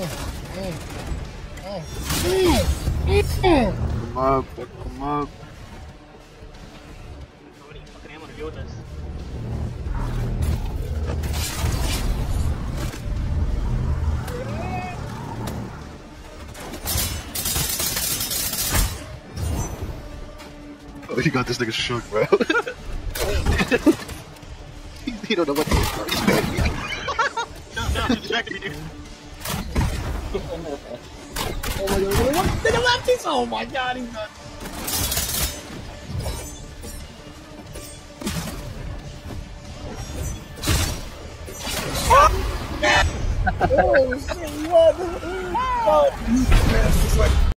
Come up, come up. Nobody fucking able to deal with this. Oh, he got this nigga shook, bro. he, don't know what the fuck he's doing. no, no, distracted me, dude. Oh my god, what the lefties? Oh my god, he's not. oh shit, what? Oh,